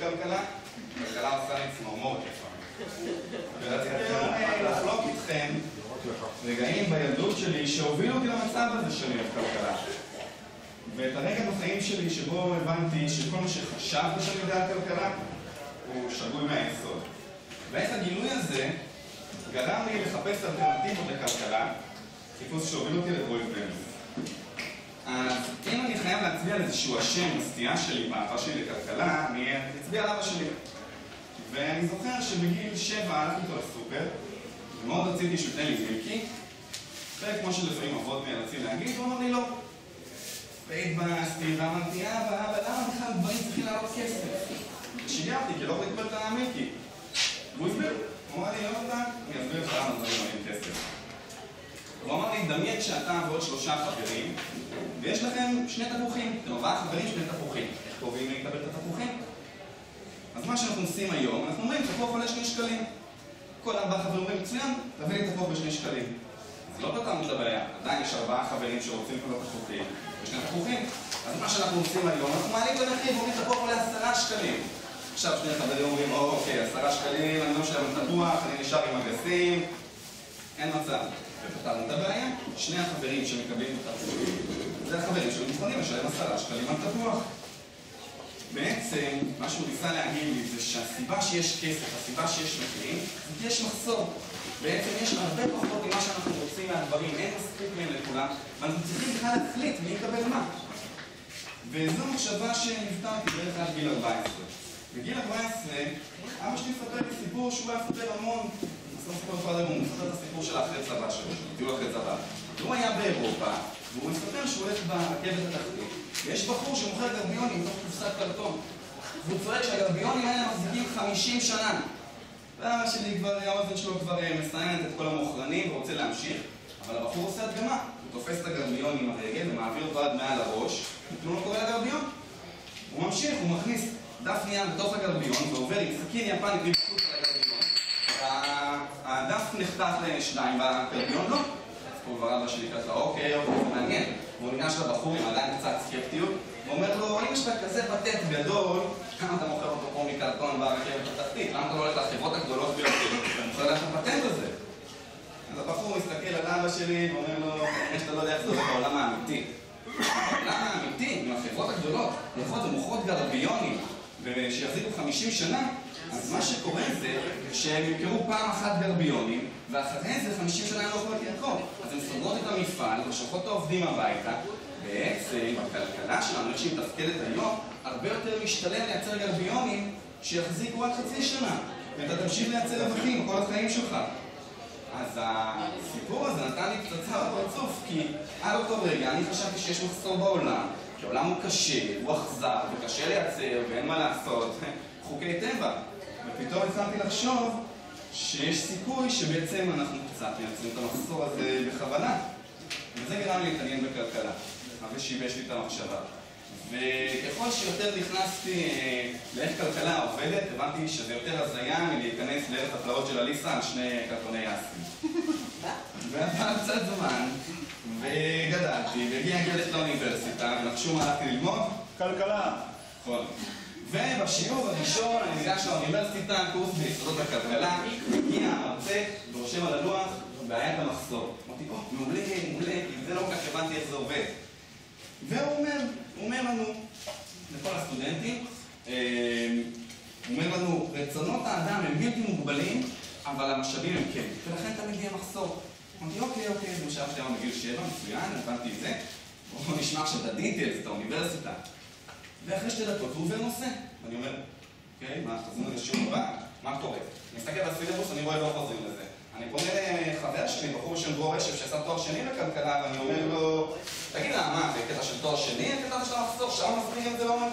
מכלכלה, כלכלה עושה לי צמרמורת לפעמים. ורציתי אה, לחלוק איתכם רגעים בילדות שלי שהובילו אותי למצב הזה אוהב כלכלה. ואת הרגע בחיים שלי שבו הבנתי שכל מה שחשבתי שאני יודע על כלכלה הוא שגוי מהיסוד. ואת הגילוי הזה גרם לי לחפש אלטרנטיבות לכלכלה, חיפוש שהוביל אותי לפרויקט ונוס. אז חייב להצביע על איזשהו אשם בסטייה שלי באהבה שלי לכלכלה, אני אצביע על אבא שלי. ואני זוכר שבגיל שבע הלכתי איתו לסופר, ומאוד רציתי שהוא ייתן לי מילקי, וכמו שלפעמים אבות נאלצים להגיד, הוא אמר לי לא. והתבאסתי ואמרתי, אבא, אבא, למה בכלל דברים צריכים לעלות כסף? ושיגעתי, כי לא יכולתי לקבל את המילקי. והוא הסביר, הוא אמר לי, לא אתה, אני אסביר לך למה דברים עולים כסף. הוא אמר לי, דמיין שאתה ועוד שלושה חברים, ויש לכם שני תפוחים, אתם ארבעה חברים, שני תפוחים. איך קובעים לקבל את התפוחים? אז מה שאנחנו עושים היום, אנחנו אומרים, תפוח עולה שני שקלים. כל ארבעה חברים אומרים, מצוין, תביא לי תפוח בשני שקלים. אז לא פתרנו את הבעיה, עדיין יש ארבעה חברים שרוצים לקבל תפוחים, ושני תפוחים. אז מה שאנחנו עושים היום, אנחנו מעלים את המחיר, ואומרים, תפוח עולה עשרה שקלים. עכשיו שני חברים אומרים, אוקיי, עשרה שקלים, אני לא משלם תפוח, אני נשאר עם אגסים. אין מצב. ופתרנו את הבעיה, שני החברים שמקבלים את התפוחים, זה החברים שהיו מוכנים לשלם עשרה שקלים על תפוח. בעצם, מה שהוא ניסה להגיד לי זה שהסיבה שיש כסף, הסיבה שיש מחירים, זה כי יש מחסור. בעצם יש הרבה פחות ממה שאנחנו רוצים מהדברים, אין מספיק מהם לכולם, ואנחנו צריכים בכלל להחליט מי יקבל מה. וזו מחשבה שנפטרתי בערך עד גיל 14. בגיל 14, אבא שלי ספר לי סיפור שהוא היה ספר המון, לא מספר כבר היום, הוא מספר את הסיפור של האחרי צבא שלו, של טיול אחרי צבא. הוא היה באירופה, והוא מספר שהוא הולך ברכבת התחתית, ויש בחור שמוכר גרביונים בתוך קופסת קרטון. והוא צועק שהגרביונים האלה מחזיקים 50 שנה. ואבא שלי כבר, האוזן שלו כבר מסיימת את כל המוכרנים ורוצה להמשיך, אבל הבחור עושה הדגמה. הוא תופס את הגרביון עם הרגל ומעביר אותו עד מעל הראש, וכלום לא קורה לגרביון. הוא ממשיך, הוא מכניס דף נייר בתוך הגרביון ועובר עם סכין יפנית. הדף נחתך לשניים והגרביון לא. הוא כבר אבא שלי ככה, אוקיי, אוקיי, זה מעניין. והוא ניגש לבחור עם עדיין קצת סקפטיות, ואומר לו, אם יש לך כזה פטנט גדול, כמה אתה מוכר אותו פה מקרטון ברכבת התחתית? למה אתה לא הולך לחברות הגדולות ביותר ומוכר לך את הזה? אז הבחור מסתכל על אבא שלי ואומר לו, יש שאתה לא יודע איך זה עובד בעולם האמיתי. בעולם האמיתי, עם החברות הגדולות, הולכות ומוכרות גרביונים, ושיחזיקו 50 שנה, אז מה שקורה זה שהם ימכרו פעם אחת גרביונים, ואחרי זה 50 שנה הם לא יכולים לקרוא. אז הן סוגרות את המפעל ושולחות את העובדים הביתה. בעצם, בכלכלה שלנו, איך שהיא מתפקדת היום, הרבה יותר משתלם לייצר גרביונים שיחזיקו רק חצי שנה. ואתה תמשיך לייצר רווחים כל החיים שלך. אז הסיפור הזה נתן לי פצצה בפרצוף, כי עד אותו רגע אני חשבתי שיש מחסור בעולם, כי העולם הוא קשה, הוא אכזר, וקשה לייצר, ואין מה לעשות, חוקי טבע. ופתאום התחלתי לחשוב שיש סיכוי שבעצם אנחנו קצת מייצרים את המחסור הזה בכוונה. וזה גרם לי להתעניין בכלכלה, ושיבש לי את המחשבה. וככל שיותר נכנסתי אה, לאיך כלכלה עובדת, הבנתי שזה יותר הזיה מלהיכנס לארץ הפלאות של אליסה על שני קרטוני יאסי. ועבר קצת זמן, וגדלתי, והגיע הגיע לאוניברסיטה, ונחשו מה הלכתי ללמוד? כלכלה. נכון. ובשיעור הראשון אני ניגש לאוניברסיטה, קורס ביסודות הכלכלה, הגיע המרצה ורושם על הלוח בעיית המחסור. אמרתי, או, מעולה, מעולה, זה לא כל כך הבנתי איך זה עובד. והוא אומר, הוא אומר לנו, לכל הסטודנטים, אה, הוא אומר לנו, רצונות האדם הם בלתי מוגבלים, אבל המשאבים הם כן, ולכן תמיד יהיה מחסור. אמרתי, אוקיי, אוקיי, זה שלי אמר בגיל שבע, מצוין, הבנתי את זה. בואו נשמע עכשיו את הדיטלס, את האוניברסיטה. ואחרי שתי דקות הוא עובר נושא. ואני אומר, אוקיי, מה, חוזרים לזה שיעור הבא? מה קורה? אני מסתכל בסילבוס, אני רואה לא חוזרים לזה. אני פונה לחבר שלי, בחור בשם דרור רשף, שעשה תואר שני בכלכלה, ואני אומר לו, תגיד לה, מה, זה קטע של תואר שני, הקטע של המחסור, שם מסבירים את זה לעומק?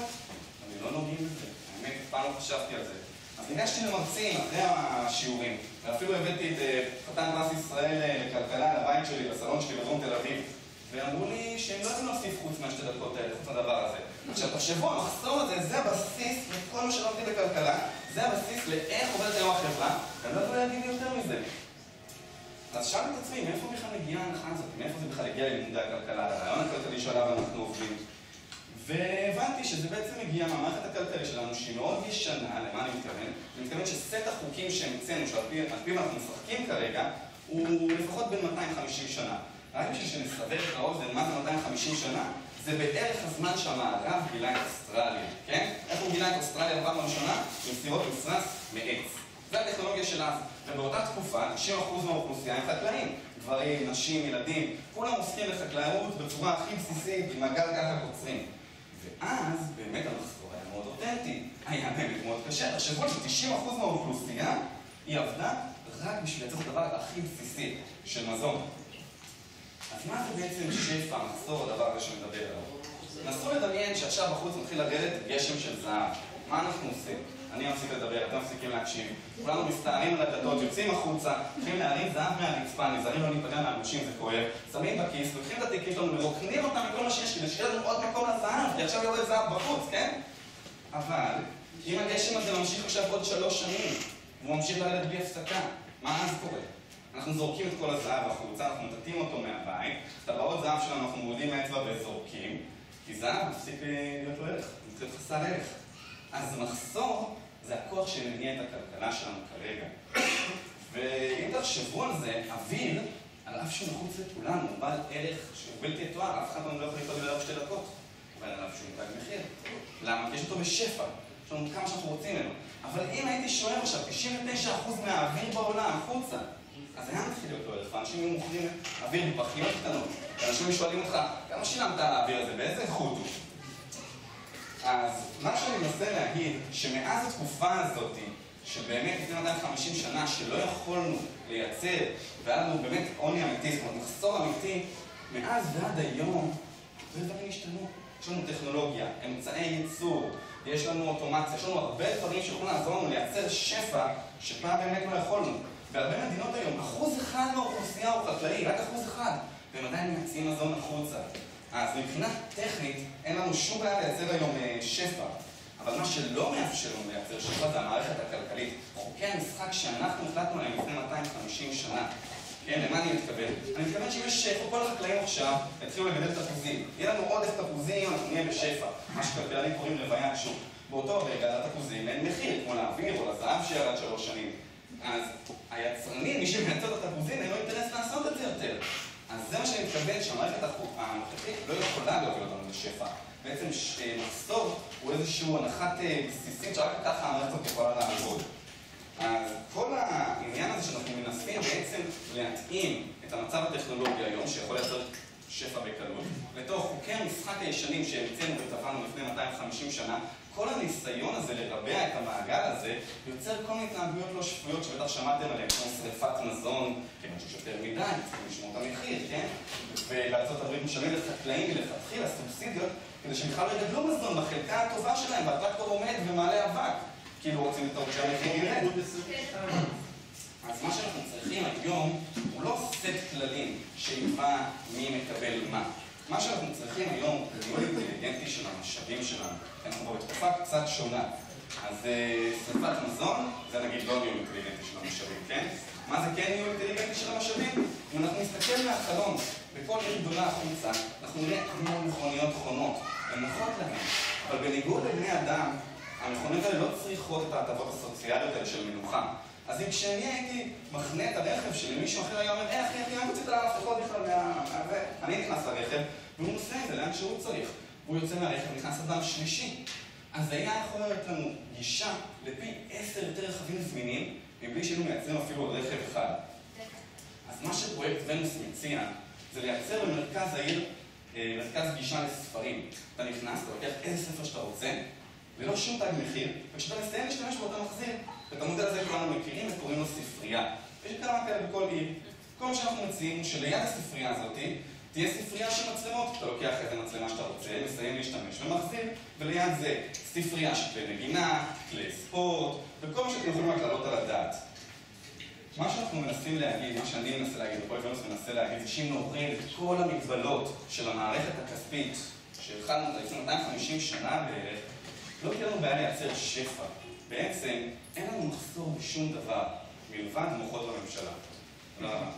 אני לא נוגעים בזה, האמת, אף פעם לא חשבתי על זה. אז ניגשתי למרצים אחרי השיעורים, ואפילו הבאתי את אה, חתן פרס ישראל אה, לכלכלה לבית שלי, לסלון שלי בדרום תל אביב. ואמרו לי שהם לא יכולים להוסיף חוץ מהשתי דקות האלה, חוץ מהדבר הזה. עכשיו תחשבו, המחסור הזה, זה הבסיס לכל מה שלמדתי בכלכלה, זה הבסיס לאיך עובדת היום החברה, ואני לא יכול להגיד יותר מזה. אז שאלתי את עצמי, מאיפה בכלל מגיעה ההנחה הזאת? מאיפה זה בכלל הגיע ללימודי הכלכלה, לרעיון הכלכלי שעליו אנחנו עובדים? והבנתי שזה בעצם מגיע מהמערכת הכלכלית שלנו, שהיא מאוד ישנה, למה אני מתכוון? אני מתכוון שסט החוקים שהמצאנו, שעל פיהם אנחנו משחקים כרגע, הוא לפחות בין 250 שנה. רק בשביל שנסבר את האוזן, מה זה 250 שנה? זה בערך הזמן שהמערב גילה את אוסטרליה, כן? איך הוא גילה את אוסטרליה בפעם הראשונה? עם סירות מפרס מעץ. זו הטכנולוגיה של אז. ובאותה תקופה, 90% מהאוכלוסייה הם חקלאים. גברים, נשים, ילדים, כולם עוסקים בחקלאות בצורה הכי בסיסית, עם הגל ככה קוצרים. ואז באמת המחזור היה מאוד אותנטי. היה באמת מאוד קשה. תחשבו על זה, 90% מהאוכלוסייה, היא עבדה רק בשביל לייצר את הדבר הכי בסיסי של מזון. אז מה זה בעצם שפע, מחסור, הדבר הזה שמדבר עליו? נסו לדמיין שעכשיו בחוץ מתחיל לרדת גשם של זהב. מה אנחנו עושים? אני מפסיק לדבר, אתם מפסיקים להקשיב. כולנו מסתערים על הדלתות, יוצאים החוצה, הולכים להרים זהב מהרצפה, נזהרים לא להיפגע מהאנשים, זה כואב. שמים בכיס, לוקחים את התיקים שלנו ומרוקנים אותם מכל מה שיש כדי שיהיה לנו עוד מקום לזהב, כי עכשיו יורד זהב בחוץ, כן? אבל, אם הגשם הזה ממשיך עכשיו עוד שלוש שנים, והוא ממשיך לרדת בלי הפסקה, מה אז קורה? אנחנו זורקים את כל הזהב החוצה, אנחנו מטטים אותו מהבית, טבעות זהב שלנו אנחנו מורידים מהאצבע וזורקים, כי זהב מפסיק להיות לו ערך, הוא מתחיל חסר ערך. אז מחסור זה הכוח שמניע את הכלכלה שלנו כרגע. ואם תחשבו על זה, אוויר, על אף שהוא מחוץ לכולנו, הוא בעל ערך שהוא בלתי יתואר, אף אחד לא יכול לקרוא עליו שתי דקות, אבל עליו שהוא תג מחיר. למה? כי יש אותו בשפע, יש לנו כמה שאנחנו רוצים ממנו. אבל אם הייתי שואל עכשיו, 99% מהאוויר בעולם, החוצה, אז היה מתחיל להיות לו ערך, ואנשים היו מוכרים אוויר בפחיות קטנות. ואנשים שואלים אותך, כמה שילמת על האוויר הזה, באיזה איכות הוא? אז מה שאני מנסה להגיד, שמאז התקופה הזאת, שבאמת לפני 250 שנה, שלא יכולנו לייצר, והיה לנו באמת עוני אמיתי, זאת אומרת, מחסור אמיתי, מאז ועד היום, הרבה דברים השתנו. יש לנו טכנולוגיה, אמצעי ייצור, יש לנו אוטומציה, יש לנו הרבה דברים שיכולים לעזור לנו לייצר שפע שפעם באמת לא יכולנו. אחד מהאוכלוסייה הוא חקלאי, רק אחוז אחד, והם עדיין מייצאים מזון החוצה. אז מבחינה טכנית, אין לנו שום בעיה לייצר היום אה, שפע. אבל מה שלא מאפשר לנו לייצר שפע זה המערכת הכלכלית. חוקי המשחק שאנחנו החלטנו עליהם לפני 250 שנה. כן, למה אני מתכוון? אני מתכוון שאם יש שפע, כל החקלאים עכשיו יתחילו לגדל תפוזים. יהיה לנו עודף תפוזים, אנחנו נהיה בשפע. מה שכלכלנים קוראים לוויית שוק. באותו רגע לתפוזים אין מחיר, כמו לאוויר או לזהב שירד שלוש שנים. אז היצרנים, מי שמייצר את התפוזים, אין לו אינטרס לעשות את זה יותר. אז זה מה שאני מתכוון, שהמערכת הנוכחית לא יכולה להוביל אותנו לשפע. בעצם מחסור הוא איזושהי הנחת אה, בסיסית שרק ככה המערכת הזאת יכולה לעבוד. אז כל העניין הזה שאנחנו מנסים בעצם להתאים את המצב הטכנולוגי היום, שיכול לייצר שפע בקלות, לתוך חוקי המשחק הישנים שהמצאנו וטבענו לפני 250 שנה, כל הניסיון הזה לרבע את המעגל הזה יוצר כל מיני התנהגויות לא שפויות שבטח שמעתם עליהן, כמו שרפת מזון, כיוון שיש יותר מדי, צריכים לשמור את המחיר, כן? ובארצות הברית משלמים לחקלאים מלכתחילה סובסידיות כדי שהם בכלל לא יגדלו מזון בחלקה הטובה שלהם, והטרקטור עומד ומעלה אבק, כאילו רוצים לטעות שהמחיר ירד. אז מה שאנחנו צריכים היום הוא לא סט כללים שיקבע מי מקבל מה. מה שאנחנו צריכים היום זה ניהול אינטליגנטי של המשאבים שלנו. אנחנו בתקופה קצת שונה. אז שרפת מזון, זה נגיד לא ניהול אינטליגנטי של המשאבים, כן? מה זה כן ניהול אינטליגנטי של המשאבים? אם אנחנו נסתכל מהחלון, בכל עיר גדולה החוצה, אנחנו נראה כמו מכוניות חונות. הן נוחות להן. אבל בניגוד לבני אדם, המכוניות האלה לא צריכות את ההטבות הסוציאליות האלה של מנוחה. אז אם כשאני הייתי מחנה את הרכב שלי, מישהו אחר היה אומר, אה אחי, אחי, אני רוצה את ההפכות בכלל מה... אני נכנס לרכב, והוא נוסע את זה לאן שהוא צריך. והוא יוצא מהרכב, נכנס אדם שלישי. אז היה יכול להיות לנו גישה לפי עשר יותר רכבים זמינים, מבלי שהיינו מייצרים אפילו עוד רכב אחד. אז מה שפרויקט ונוס מציע, זה לייצר במרכז העיר מרכז גישה לספרים. אתה נכנס, אתה לוקח איזה ספר שאתה רוצה, ללא שום תג מחיר, וכשאתה מסיים להשתמש באותו מחזיר, את המודל הזה כולנו מכירים וקוראים לו ספרייה. יש כמה כאלה בכל עיר. כל מה שאנחנו מציעים הוא שליד הספרייה הזאת תהיה ספרייה של מצלמות. אתה לוקח איזה מצלמה שאתה רוצה, מסיים להשתמש ומחזיר, וליד זה ספרייה של כלי נגינה, כלי ספורט, וכל מה שאתם יכולים רק לעלות על הדעת. מה שאנחנו מנסים להגיד, מה שאני מנסה להגיד, וכל ונוס מנסה להגיד, זה שאם נוריד את כל המגבלות של המערכת הכספית שהתחלנו אותה לפני 250 שנה בערך, לא תהיה לנו בעיה לייצר שפע. בעצם אין לנו מחסור בשום דבר, מלבד מוחות בממשלה. תודה רבה.